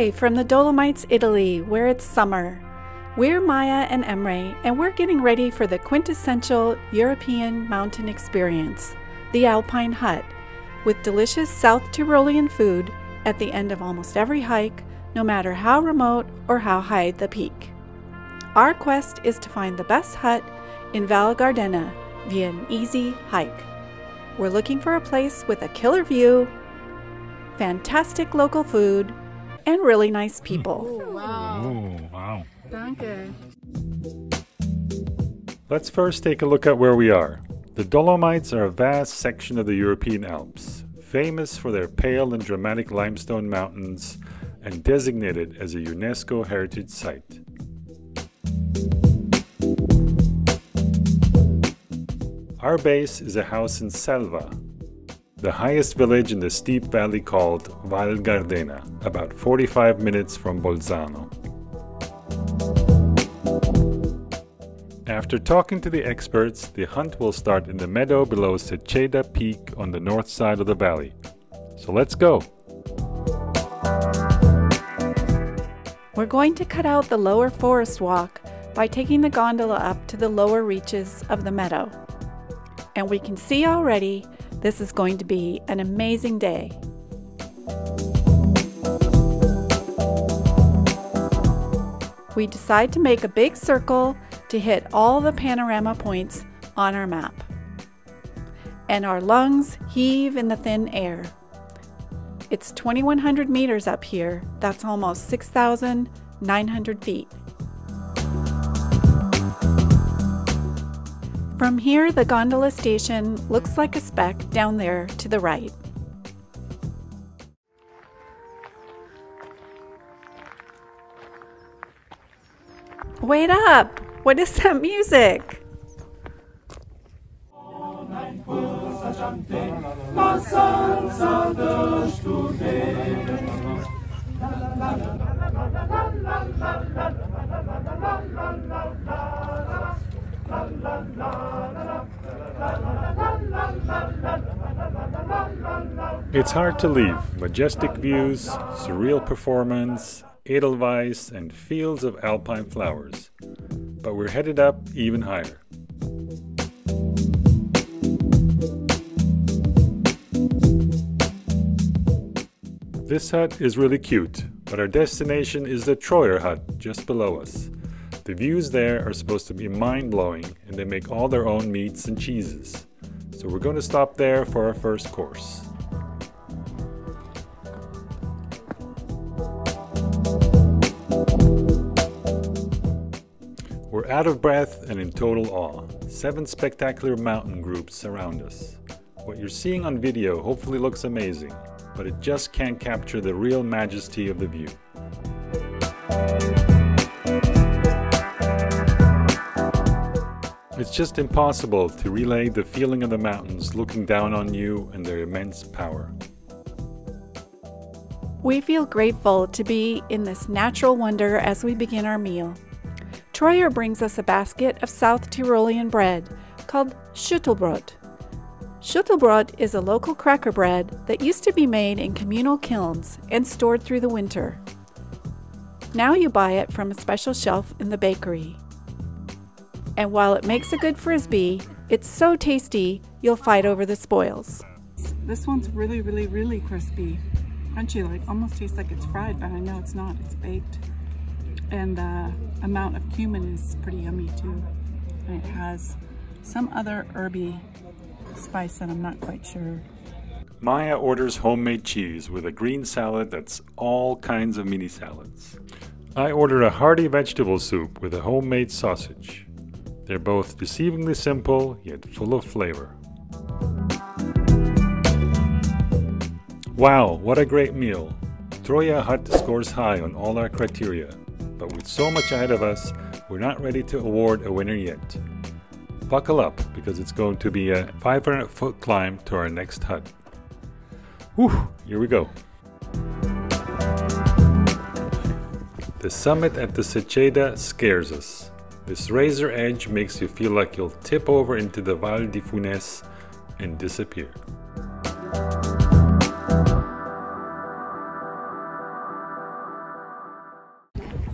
Hi from the Dolomites, Italy, where it's summer. We're Maya and Emre, and we're getting ready for the quintessential European mountain experience, the Alpine Hut, with delicious South Tyrolean food at the end of almost every hike, no matter how remote or how high the peak. Our quest is to find the best hut in Val Gardena via an easy hike. We're looking for a place with a killer view, fantastic local food, and really nice people. Mm. Oh, wow. Oh, wow. Danke. Let's first take a look at where we are. The Dolomites are a vast section of the European Alps, famous for their pale and dramatic limestone mountains and designated as a UNESCO Heritage Site. Our base is a house in Selva, the highest village in the steep valley called Val Gardena, about 45 minutes from Bolzano. After talking to the experts, the hunt will start in the meadow below Seceda Peak on the north side of the valley. So let's go! We're going to cut out the lower forest walk by taking the gondola up to the lower reaches of the meadow. And we can see already this is going to be an amazing day. We decide to make a big circle to hit all the panorama points on our map. And our lungs heave in the thin air. It's 2,100 meters up here. That's almost 6,900 feet. From here, the gondola station looks like a speck down there to the right. Wait up! What is that music? It's hard to leave. Majestic views, surreal performance, edelweiss, and fields of alpine flowers. But we're headed up even higher. This hut is really cute, but our destination is the Troyer hut just below us. The views there are supposed to be mind blowing, and they make all their own meats and cheeses. So we're going to stop there for our first course. Out of breath and in total awe. Seven spectacular mountain groups surround us. What you're seeing on video hopefully looks amazing, but it just can't capture the real majesty of the view. It's just impossible to relay the feeling of the mountains looking down on you and their immense power. We feel grateful to be in this natural wonder as we begin our meal. Troyer brings us a basket of South Tyrolean bread called Schüttelbrot. Schüttelbrot is a local cracker bread that used to be made in communal kilns and stored through the winter. Now you buy it from a special shelf in the bakery. And while it makes a good frisbee, it's so tasty you'll fight over the spoils. This one's really, really, really crispy. Crunchy, like almost tastes like it's fried, but I know it's not. It's baked. And the amount of cumin is pretty yummy too. And it has some other herby spice that I'm not quite sure. Maya orders homemade cheese with a green salad that's all kinds of mini salads. I order a hearty vegetable soup with a homemade sausage. They're both deceivingly simple, yet full of flavor. Wow, what a great meal! Troyer Hut scores high on all our criteria, but with so much ahead of us, we're not ready to award a winner yet. Buckle up, because it's going to be a 500 foot climb to our next hut. Whew, here we go. The summit at the Seceda scares us. This razor edge makes you feel like you'll tip over into the Val di Funes and disappear.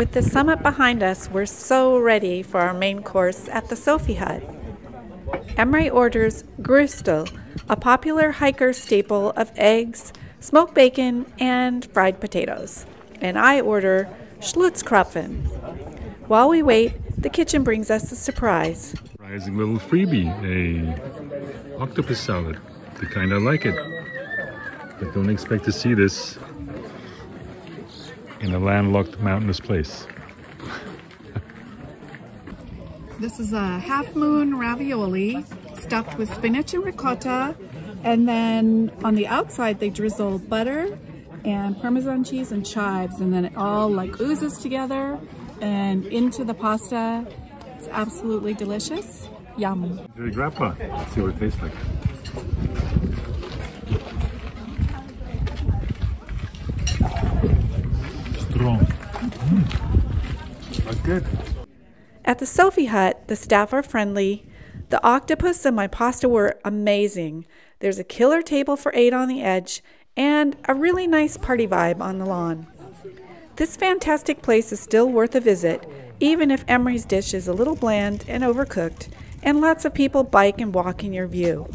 With the summit behind us, we're so ready for our main course at the Sophie Hut. Emre orders grüstel, a popular hiker staple of eggs, smoked bacon, and fried potatoes. And I order Schlutzkrapfen. While we wait, the kitchen brings us a surprise. Surprising little freebie, a octopus salad. The kind I like it. But don't expect to see this in a landlocked mountainous place. This is a half moon ravioli stuffed with spinach and ricotta. And then on the outside, they drizzle butter and Parmesan cheese and chives. And then it all like oozes together and into the pasta. It's absolutely delicious. Yum. Very grappa. Let's see what it tastes like. Strong. Mm. That's good. At the Sophie Hut, the staff are friendly. The octopus and my pasta were amazing. There's a killer table for eight on the edge and a really nice party vibe on the lawn. This fantastic place is still worth a visit, even if Emre's dish is a little bland and overcooked, and lots of people bike and walk in your view.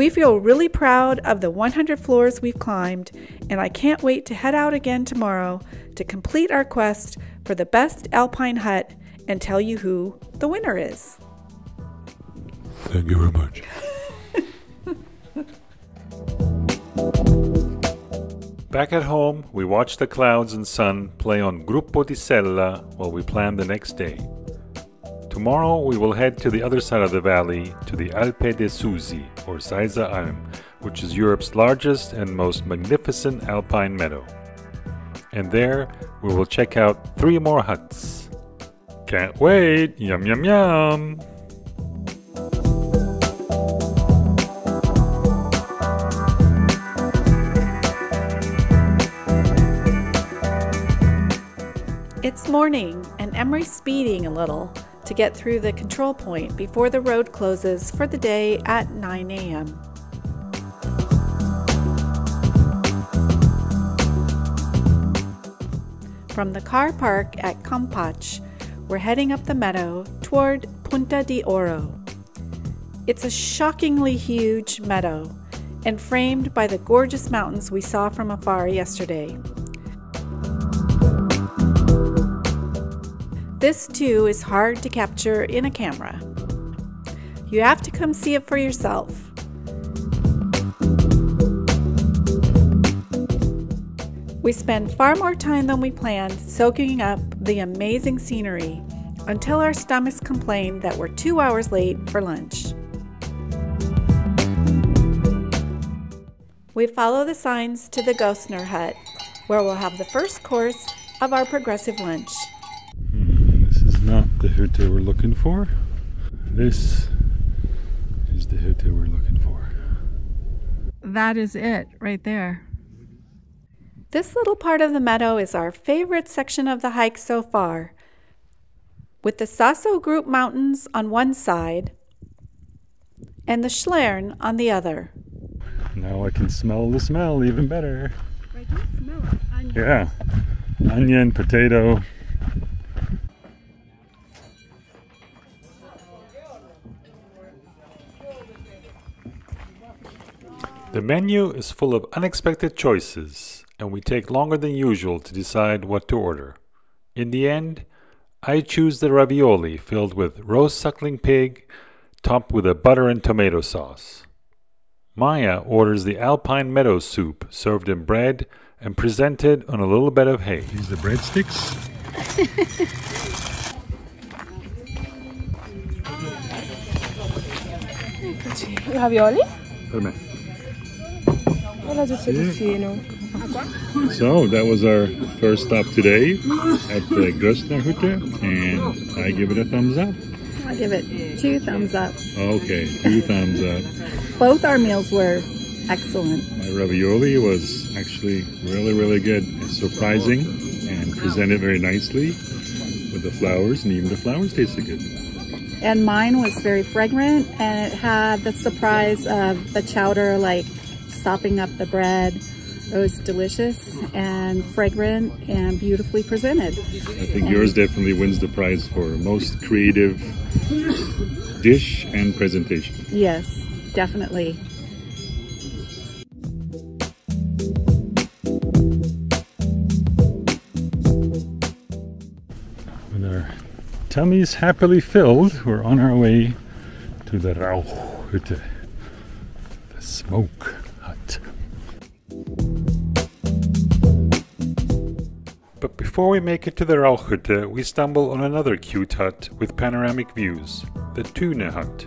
We feel really proud of the 100 floors we've climbed, and I can't wait to head out again tomorrow to complete our quest for the best alpine hut and tell you who the winner is. Thank you very much. Back at home, we watch the clouds and sun play on Gruppo di Sella while we plan the next day. Tomorrow we will head to the other side of the valley to the Alpe di Siusi, or Seiser Alm, which is Europe's largest and most magnificent alpine meadow. And there we will check out three more huts. Can't wait! Yum yum yum! It's morning, and Emre's speeding a little to get through the control point before the road closes for the day at 9 a.m. From the car park at Compatsch, we're heading up the meadow toward Punta di Oro. It's a shockingly huge meadow and framed by the gorgeous mountains we saw from afar yesterday. This too is hard to capture in a camera. You have to come see it for yourself. We spend far more time than we planned soaking up the amazing scenery until our stomachs complain that we're two hours late for lunch. We follow the signs to the Gostner Hut, where we'll have the first course of our progressive lunch the Hütte we're looking for. This is the Hütte we're looking for. That is it right there. This little part of the meadow is our favorite section of the hike so far. With the Sasso Group Mountains on one side and the Schlern on the other. Now I can smell the smell even better. Right, smell it. Onion. Yeah. Onion, potato, The menu is full of unexpected choices, and we take longer than usual to decide what to order. In the end, I choose the ravioli filled with roast suckling pig, topped with a butter and tomato sauce. Maya orders the alpine meadow soup served in bread and presented on a little bed of hay. These are breadsticks. ravioli? Per me. Era. So that was our first stop today at the Göstner Hütte, and I give it a thumbs up. I give it two thumbs up. Okay, two thumbs up. Both our meals were excellent. My ravioli was actually really, really good. It's surprising and presented very nicely with the flowers, and even the flowers tasted good. And mine was very fragrant and it had the surprise of the chowder like sopping up the bread. It was delicious and fragrant and beautifully presented. I think yours definitely wins the prize for most creative dish and presentation. Yes, definitely. With our tummies happily filled, we're on our way to the Rauchhütte, the smoke But before we make it to the Rauchhütte, we stumble on another cute hut with panoramic views, the Tune hut.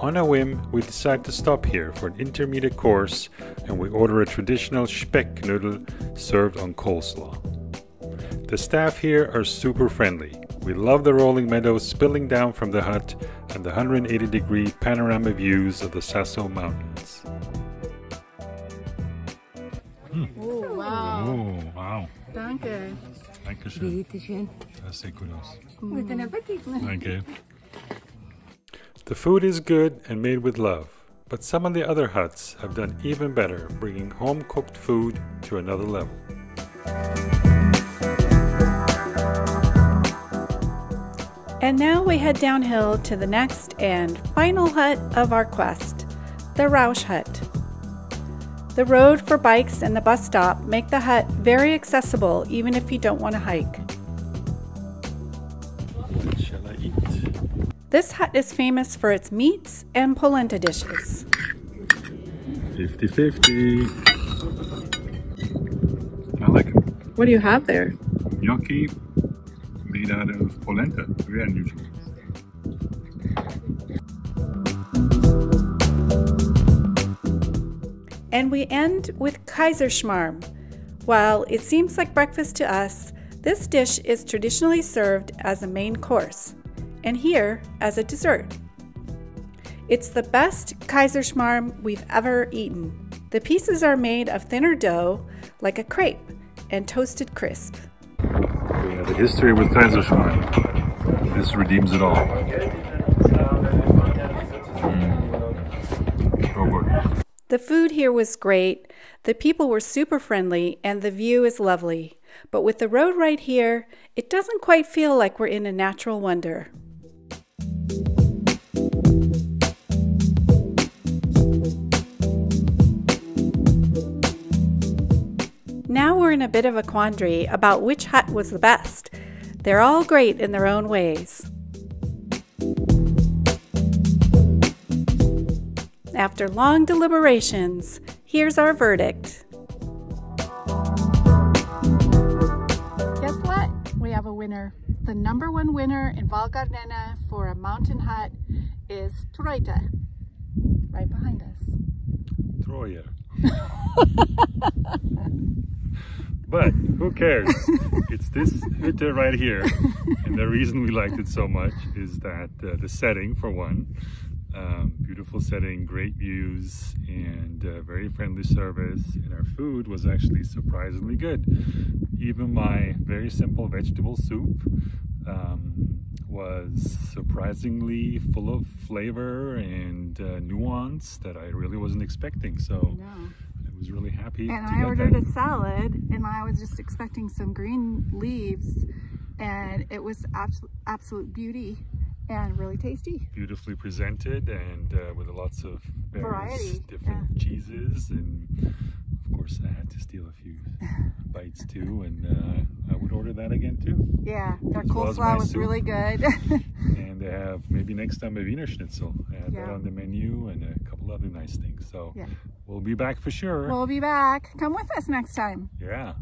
On a whim, we decide to stop here for an intermediate course and we order a traditional Speckknödel served on coleslaw. The staff here are super friendly. We love the rolling meadows spilling down from the hut and the 180 degree panorama views of the Sasso Mountains. Danke. Dankeschön. Das sieht gut aus. Guten Appetit. Danke. The food is good and made with love, but some of the other huts have done even better, bringing home cooked food to another level. And now we head downhill to the next and final hut of our quest, the Rausch Hut. The road for bikes and the bus stop make the hut very accessible even if you don't want to hike. What shall I eat? This hut is famous for its meats and polenta dishes. 50 50. I like them. What do you have there? Gnocchi made out of polenta. Very unusual. And we end with Kaiserschmarrn. While it seems like breakfast to us, this dish is traditionally served as a main course, and here as a dessert. It's the best Kaiserschmarrn we've ever eaten. The pieces are made of thinner dough, like a crepe, and toasted crisp. A history with Kaiserschmarrn. This redeems it all. Mm. Good. The food here was great, the people were super friendly, and the view is lovely. But with the road right here, it doesn't quite feel like we're in a natural wonder. Now we're in a bit of a quandary about which hut was the best. They're all great in their own ways. After long deliberations, here's our verdict. Guess what? We have a winner. The number one winner in Val Gardena for a mountain hut is Troita, right behind us. Troyer. but who cares? it's this Hütte right here. And the reason we liked it so much is that uh, the setting, for one, um, beautiful setting, great views, and uh, very friendly service. And our food was actually surprisingly good. Even my very simple vegetable soup um, was surprisingly full of flavor and uh, nuance that I really wasn't expecting. So I was really happy. And I ordered that. a salad, and I was just expecting some green leaves, and it was absolute beauty and really tasty. beautifully presented and uh, with lots of Variety, different cheeses and of course I had to steal a few bites too and uh, I would order that again too Yeah, their As well coleslaw was soup. really good. and they have maybe next time a Wiener Schnitzel that Yeah. on the menu and a couple other nice things so Yeah. we'll be back for sure we'll be back. Come with us next time. yeah